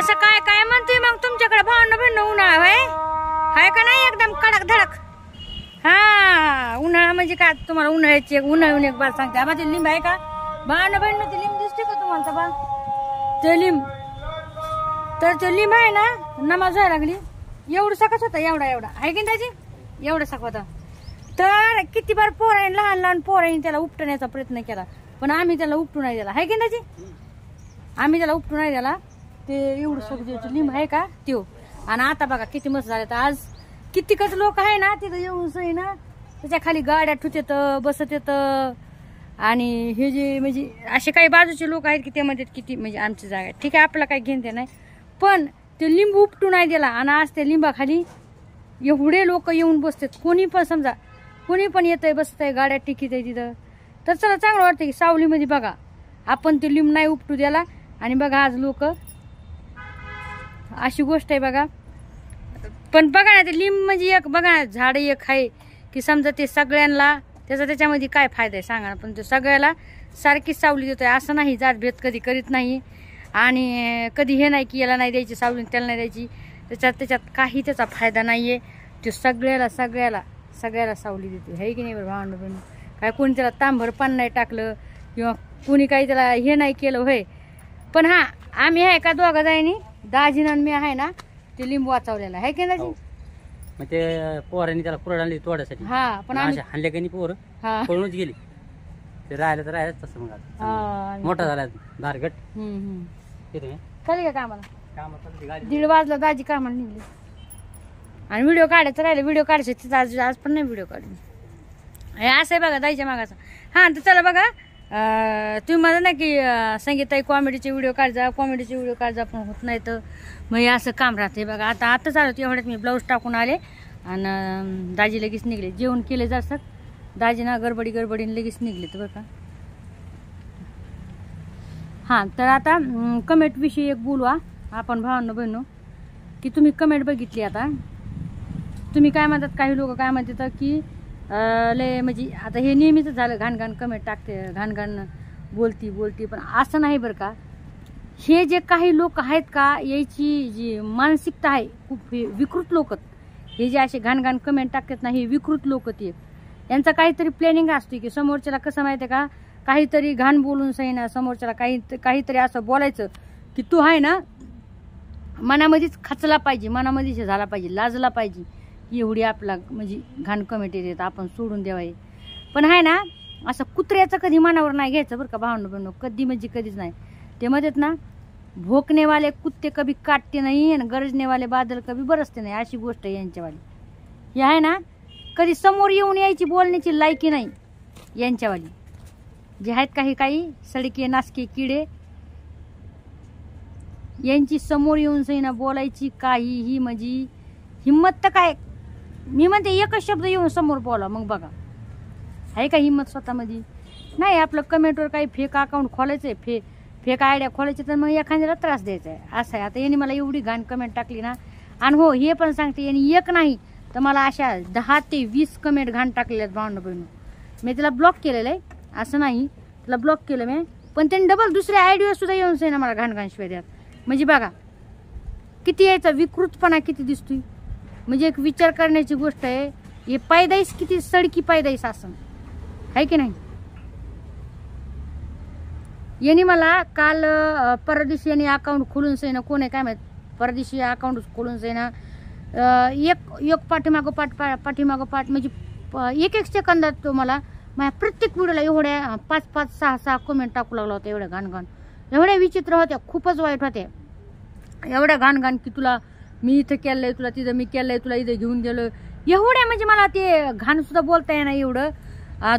कसं काय काय म्हणतोय मग तुमच्याकडे भावना भिंड उन्हाळा होय? हाय का नाही एकदम कडक धडक? हा उन्हाळा म्हणजे काय? तुम्हाला उन्हाळ्याची एक उन्हाळून एक बार सांगते. माझी लिंब आहे का? भांड भिंड ती लिंब दिसते का तुम्हाला बा ते लिंब. तर ते लिंब आहे ना नमाज व्हायला लागली. एवढं सकच होता एवढा एवढा. आहे की त्याची एवढं सक होता. तर किती बार पोरांनी लहान लहान पोरांनी त्याला उपटण्याचा प्रयत्न केला. पण आम्ही त्याला उपटू नाही दिला. आहे की त्याची आम्ही त्याला उपटू नाही दिला. ते एवढं सगळं लिंब आहे का त्यो. आणि आता बघा किती मस्त झाले तर आज कितीकच लोक आहे ना तिथं येऊन सही ना. त्याच्याखाली गाड्या ठुत येतं बसत येत आणि हे जे म्हणजे असे काही बाजूचे लोक आहेत की ते म्हणतात किती म्हणजे आमची जागा ठीक आहे आपला काही घेणं ते नाही. पण ते लिंबू उपटू नाही दिला आणि आज त्या लिंबाखाली एवढे लोक येऊन बसतात. कोणी पण समजा कोणी पण येतंय बसतंय गाड्या टिकीत आहे तिथं. तर चला चांगलं वाटतं की सावलीमध्ये बघा. आपण ते लिंब नाही उपटू द्याला आणि बघा आज लोक अशी गोष्ट आहे बघा. पण बघा ना ते लिंब म्हणजे एक बघा ना झाड एक आहे की समजा ते सगळ्यांना त्याचा त्याच्यामध्ये काय फायदा आहे सांगा ना पण ते सगळ्याला सारखीच सावली देतोय. असं नाही जात भेद कधी करीत नाही. आणि कधी हे नाही की याला नाही द्यायची सावली त्याला नाही द्यायची. त्याच्यात त्याच्यात काही त्याचा फायदा नाही आहे तो सगळ्याला सगळ्याला सगळ्याला सावली देतो हे की नाही बरं भावंड पण काय कोणी त्याला तांभर पान नाही टाकलं किंवा कोणी काही त्याला हे नाही केलं होय. पण हा आम्ही आहे का दोघा जायनी दाजीनं मी आहे ना ते लिंबू वाचवलेला आहे. की नाही हो. मग ते पोरांनी त्याला कुरड आणली तोडायसाठी. हा पण आम्ही अशा हल्ले काही पोरं? हा. पळूनच गेली. ते राहिलं तर राहिलं तसं मग आता. हा. मोठा झाला धारगट हम्म, हम्म. येते खाली का कामाला? काम गाडी. दीड वाजला दाजी कामाला निघले. आणि व्हिडिओ काढायचं राहिलं व्हिडिओ काढायचे. तिथं आज आज पण नाही व्हिडिओ काढून हे असं आहे बघा दाईच्या मागाचा. हां तर चला बघा. तुम्ही म्हणा ना की संगीताई कॉमेडीचे व्हिडिओ काढजा कॉमेडीचे व्हिडिओ काढजा पण होत नाही तर मग हे असं काम राहते बघा. आता आता चालू एवढ्यात मी ब्लाऊज टाकून आले आणि दाजी लगेच निघले. जेवण केले जातात दाजी ना गडबडी गडबडीने लगेच निघले तर बरं का. हां तर आता कमेंटविषयी एक बोलवा आपण भावांनो बहिणू. की तुम्ही कमेंट बघितली आता. तुम्ही काय म्हणतात काही लोक काय म्हणतात की लय म्हणजे आता हे नेहमीच झालं घाणघाण कमेंट टाकते घाणघाण बोलती बोलती पण असं नाही बरं का. हे जे काही लोक आहेत का याची जी मानसिकता आहे खूप हे विकृत लोक हे जे असे घाणघाण कमेंट टाकतात ना हे विकृत लोक ते यांचा काहीतरी प्लॅनिंग असते की समोरच्याला कसं माहिती आहे का काहीतरी घाण बोलून सही ना समोरच्याला काही काहीतरी असं बोलायचं की तू आहे ना मनामध्येच खचला पाहिजे मनामध्येच झाला पाहिजे लाजला पाहिजे. एवढी आपला म्हणजे घाण कमेंट आपण सोडून देवाय पण आहे ना असं कुत्र्याचं कधी मनावर नाही घ्यायचं बरं का भावंड बनव कधी म्हणजे कधीच नाही. ते म्हणतात ना भोकणेवाले कुत्ते कभी काटते नाही आणि गरजनेवाले बादल कभी बरसते नाही अशी गोष्ट आहे यांच्यावाली. हे आहे ना कधी समोर येऊन यायची बोलण्याची लायकी नाही यांच्यावाली. जे आहेत काही काही सडके नासके किडे यांची समोर येऊन सैना बोलायची काही ही म्हणजे हिंमत तर काय? मी म्हणते एकच शब्द येऊन समोर बोला मग बघा. आहे का हिंमत स्वतःमध्ये? नाही आपलं कमेंटवर काही फेक अकाउंट खोलायचं आहे फे फेक आयडिया खोलायचे तर मग एखाद्याला त्रास द्यायचा आहे. असं आहे. आता यांनी मला एवढी घाण कमेंट टाकली ना. आणि हो हे पण सांगते यांनी एक नाही तर मला अशा दहा ते वीस कमेंट घाण टाकलेल्या आहेत भावना बहिणू. मी तिला ब्लॉक केलेलं आहे. असं नाही. तिला ब्लॉक केलं मी. पण त्यांनी डबल दुसऱ्या आयडिया सुद्धा येऊन ना मला घाण घाण शिवाय द्यात म्हणजे बघा किती यायचा विकृतपणा किती दिसतोय. म्हणजे एक विचार करण्याची गोष्ट आहे हे पायदाईस किती सडकी पायदाईस असं आहे की नाही? यांनी मला काल परदेशी यांनी अकाउंट खोलून से कोण आहे काय माहीत? परदेशी अकाउंट खोलून से एक एक पाठीमागं पाठ पा- पाठीमागं पाठ म्हणजे प- एक एक सेकंदात तो मला माझ्या प्रत्येक व्हिडिओला एवढ्या पाच पाच सहा सहा कमेंट टाकू लागला होता एवढ्या घाण एवढ्या विचित्र होत्या खूपच वाईट होत्या. एवढ्या घाण घाण की तुला मी इथं केलंय तुला तिथं मी केलंय तुला इथं घेऊन गेलो एवढ्या म्हणजे मला ते घाण सुद्धा बोलता येणार एवढं.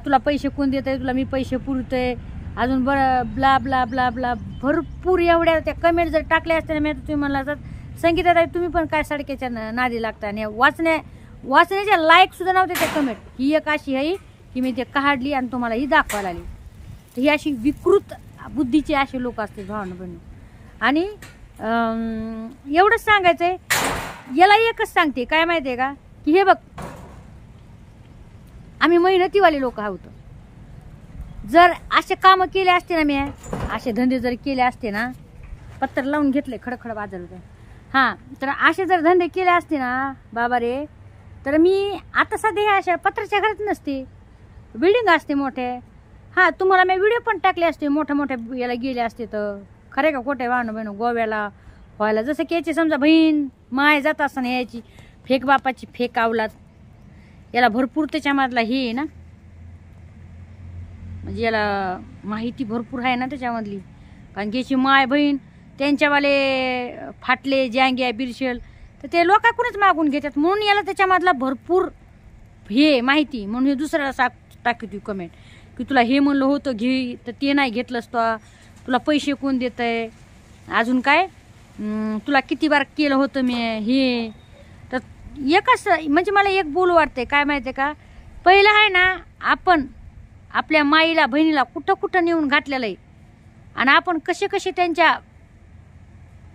तुला पैसे कोण देत आहे? तुला मी पैसे पुरतोय. अजून बरं ब्ला ब्ला ब्ला ब्ला भरपूर एवढ्या त्या कमेंट जर टाकल्या असत्या ना मी आता तुम्ही म्हणला असतात संगीता ताई तुम्ही पण काय सडक्याच्या न- नादी लागता? आणि वाचण्या वाचण्याच्या लायक सुद्धा नव्हते त्या कमेंट. ही एक अशी आहे की मी ते काढली आणि तुम्हाला ही दाखवायला आली. तर ही अशी विकृत बुद्धीचे असे लोक असतील भावना बहिणी. आणि एवढंच सांगायचं आहे याला एकच सांगते काय माहिती आहे का? की हे बघ आम्ही मेहनतीवाले लोक आहोत. जर असे कामं केले असते ना मी असे धंदे जर केले असते ना पत्तर लावून घेतले खडखड वाजलं हां तर असे जर धंदे केले असते ना बाबा रे तर मी आता सध्या हे अशा पत्राच्या घरात नसते. बिल्डिंग असते मोठे. हां तुम्हाला मी व्हिडिओ पण टाकले असते मोठ्या मोठ्या याला गेले असते तर. खरे का खोटे वाहनं बहिण गोव्याला व्हायला? जसं की याची समजा बहीण माय जात असताना याची फेक बापाची फेक आवलात याला भरपूर त्याच्यामधला हे आहे ना? म्हणजे याला माहिती भरपूर आहे ना त्याच्यामधली. कारण की याची माय बहीण त्यांच्यावाले फाटले जांग्या बिरशेल तर ते लोकांकडूनच मागून घेतात. म्हणून याला त्याच्यामधला भरपूर हे माहिती म्हणून हे दुसऱ्याला सा तू कमेंट की तुला हे म्हणलं होतं घे तर ते नाही घेतलंस तो. तुला पैसे कोण देत आहे अजून काय? तुला किती बार केलं होतं मी हे? तर एकच म्हणजे मला एक बोल वाटते काय माहिती आहे का? पहिलं आहे ना आपण आपल्या माईला बहिणीला कुठं कुठं नेऊन घातलेलं आहे? आणि आपण कसे कसे त्यांच्या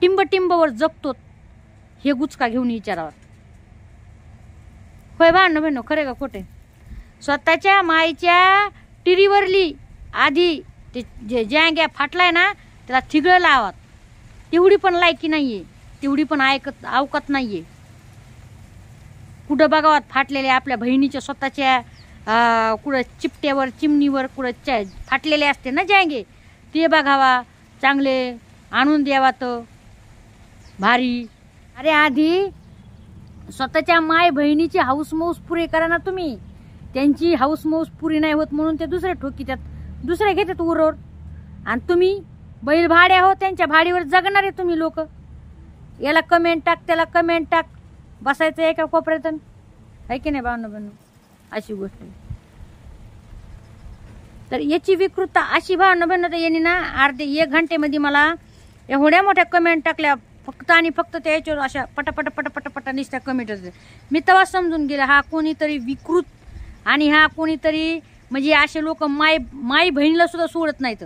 टिंबटिंबवर जगतो हे गुचका घेऊन विचारावं. होय भांडणं बहिणं खरे का खोटे स्वतःच्या माईच्या टिरीवरली आधी ते जे जँग्या फाटलाय ना त्याला थिगळं लावात. तेवढी पण लायकी नाही आहे तेवढी पण ऐकत अवकत आहे कुठं बघावात फाटलेल्या आपल्या बहिणीच्या स्वतःच्या कुठं चिपट्यावर चिमणीवर कुठं च्या फाटलेले असते ना जँगे? ते बघावा चांगले आणून द्यावा तर भारी. अरे आधी स्वतःच्या माय बहिणीची हाऊस मौस पुरे करा ना तुम्ही. त्यांची हाऊस मौस पुरी नाही होत म्हणून ते दुसरे त्यात दुसरे घेतात उरोर आणि तुम्ही बैल भाड्या हो त्यांच्या भाडीवर जगणारे तुम्ही लोक. याला कमेंट टाक त्याला कमेंट टाक. बसायचं एका कोपऱ्यात आहे की नाही भावना बनू अशी गोष्ट तर याची विकृतता अशी भावना बनवत यांनी ना अर्धे एक घंटेमध्ये मला एवढ्या मोठ्या कमेंट टाकल्या. फक्त आणि फक्त त्या याच्यावर अशा पटापट पटापट पटा निसत्या कमेंट मी तेव्हा समजून गेला हा कोणीतरी विकृत आणि हा कोणीतरी म्हणजे असे लोक माय माई बहिणीला सुद्धा सोडत नाहीत.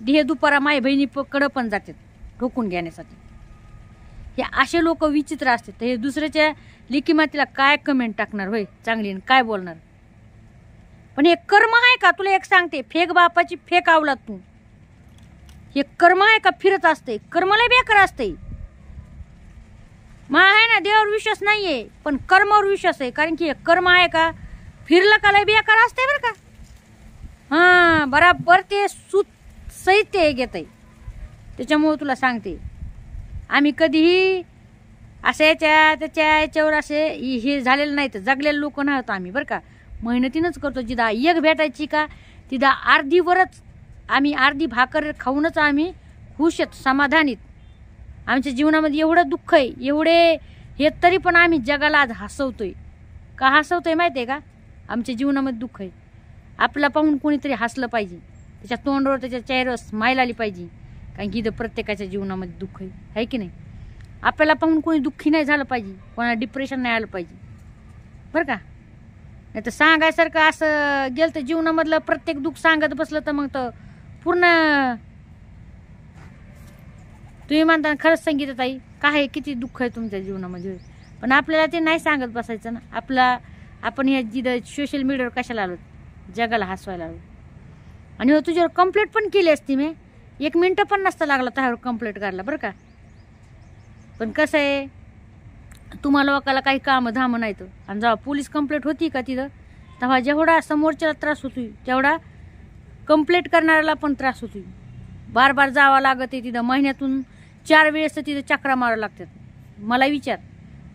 देह दुपारा माई बहिणीकडं पण जातात ठोकून घेण्यासाठी. हे असे लोक विचित्र असतात. तर हे दुसऱ्याच्या लिकीमातीला काय कमेंट टाकणार? होय चांगली आणि काय बोलणार? पण हे कर्म आहे का? तुला एक सांगते. फेक बापाची फेक आवलात तू. हे कर्म आहे का? फिरत असते. कर्मला बेकार असते. मा आहे ना देवावर विश्वास नाहीये. पण कर्मावर विश्वास आहे. कारण की हे कर्म आहे का? फिरलं का लय बेकार असते बरं का? हा बराबर ते सुत सहित ते घेत आहे त्याच्यामुळं तुला सांगते. आम्ही कधीही असं याच्या त्याच्या याच्यावर असे हे झालेलं नाही तर जगलेले लोक नाही आम्ही बरं का? मेहनतीनंच करतो. जिदा एक भेटायची का तिदा अर्धीवरच आम्ही अर्धी भाकर खाऊनच आम्ही खुश आहेत समाधानीत. आमच्या जीवनामध्ये एवढं दुःख आहे एवढे हे तरी पण आम्ही जगाला आज हसवतोय. का हसवतोय माहिती आहे का? आमच्या जीवनामध्ये दुःख आहे. आपला पाहून कोणीतरी हसलं पाहिजे. त्याच्या तोंडावर त्याच्या चेहऱ्यावर स्माईल आली पाहिजे. कारण की इथं प्रत्येकाच्या जीवनामध्ये दुःख आहे. आहे की नाही? आपल्याला पाहून कोणी दुःखी नाही झालं पाहिजे. कोणाला डिप्रेशन नाही आलं पाहिजे. बरं का? नाही तर सांगायसारखं असं गेलं तर जीवनामधलं प्रत्येक दुःख सांगत बसलं तर मग तर पूर्ण तुम्ही म्हणता खरंच सांगितलं ताई. काय किती दुःख आहे तुमच्या जीवनामध्ये? पण आपल्याला ते नाही सांगत बसायचं ना. आपला आपण ह्या जिथं सोशल मीडियावर कशाला आलो जगाला हसवायला आणि हो तुझ्यावर कंप्लेंट पण केली असती मी. एक मिनटं पण नसतं लागलं त्यावर कंप्लेंट करायला बरं का? पण कसं आहे तुम्हाला लोकाला काही कामं धामं नाही तर. आणि जेव्हा पोलीस कंप्लेंट होती का तिथं तेव्हा जेवढा समोरच्याला त्रास होतो तेवढा कंप्लेंट करणाऱ्याला पण त्रास होतो बार बार जावं लागत आहे तिथं. महिन्यातून चार वेळेस तर तिथं चक्रा मारावं लागतात. मला विचार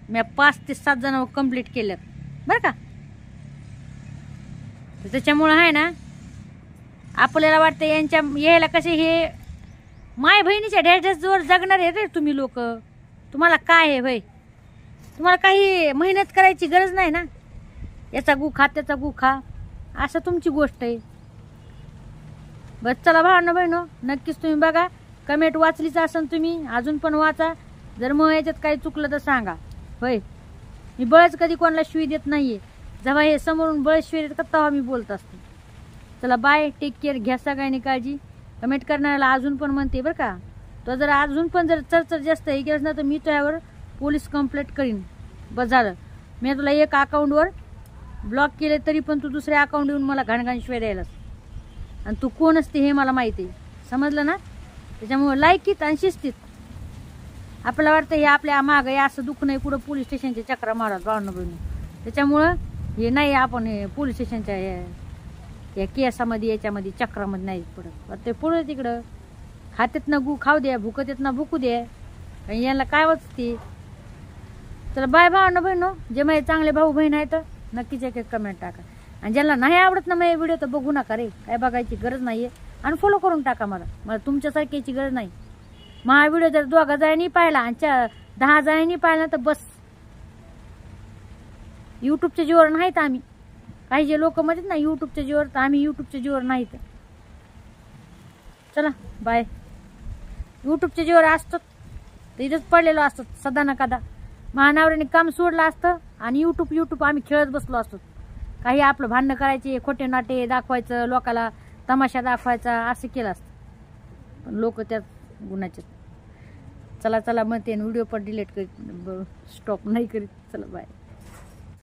मी पाच ते सात जणांवर कंप्लीट केल्यात. बरं का? त्याच्यामुळं आहे ना आपल्याला वाटतं यांच्या यायला कसे हे माय बहिणीच्या डॅड्रेसवर जगणार आहे रे तुम्ही लोक. तुम्हाला काय आहे भाई तुम्हाला काही मेहनत करायची गरज नाही ना? याचा गु खा त्याचा गु खा असं तुमची गोष्ट आहे. बस चला भावना बहिणो नक्कीच तुम्ही बघा. कमेंट वाचलीच असन तुम्ही अजून पण वाचा. जर मग याच्यात काही चुकलं तर सांगा. होय? मी बळच कधी कोणाला शिवी देत नाहीये. जेव्हा हे समोरून बळेश्वर शिवी का तेव्हा मी बोलत असते. चला बाय टेक केअर घ्या सगळ्यांनी काळजी. कमेंट करणाऱ्याला अजून पण म्हणते बरं का. तो जर अजून पण जर चरचर जास्त हे केलं ना तर मी तुझ्यावर पोलीस कंप्लेंट करीन. बस झालं. मी तुला एक अकाउंटवर ब्लॉक केले तरी पण तू दुसऱ्या अकाउंट येऊन मला घाणघाण शिवाय द्यायलास. आणि तू कोण असते हे मला माहिती आहे. समजलं ना? त्याच्यामुळे लायकीत आणि शिस्तीत आपल्याला वाटतं हे आपल्या मागं हे असं दुःख नाही कुठं पोलीस स्टेशनच्या चक्रा मारत भावना बहिणी त्याच्यामुळं हे नाही आपण हे पोलीस स्टेशनच्या या- या केसामध्ये याच्यामध्ये चक्रामध्ये नाही पडत. ते पुढे तिकडं. खात्यात ना गु खाऊ द्या भुकत ना भुकू द्या. आणि यांना काय वाचते? तर बाय भावना बहिणो जे माझे चांगले भाऊ बहीण आहेत नक्कीच एक एक कमेंट टाका. आणि ज्यांना नाही आवडत ना माझे व्हिडिओ तर बघू नका रे. काय बघायची गरज नाहीये. आणि फॉलो करून टाका मला. मला तुमच्यासारखी याची गरज नाही. मग हा व्हिडिओ जर दोघा जायनी पाहिला आणि दहा जायनी पाहिला तर बस. युट्यूबच्या जीवर नाहीत आम्ही. काही जे लोक म्हणतात ना युट्यूबच्या जीवर तर आम्ही युट्यूबच्या जीवर नाहीत. चला बाय युट्यूबच्या जीवर असतात तर इथंच पडलेलो असतो सदा ना कदा. महानवऱ्याने काम सोडलं असतं आणि युट्यूब युट्यूब आम्ही खेळत बसलो असतो. काही आपलं भांडणं करायचे खोटे नाटे दाखवायचं लोकाला तमाशा दाखवायचा असं केलं असतं. पण लोक त्यात गुन्ह्याचे चला चला म्हणते व्हिडिओ पण डिलीट करीत स्टॉप नाही करीत. चला बाय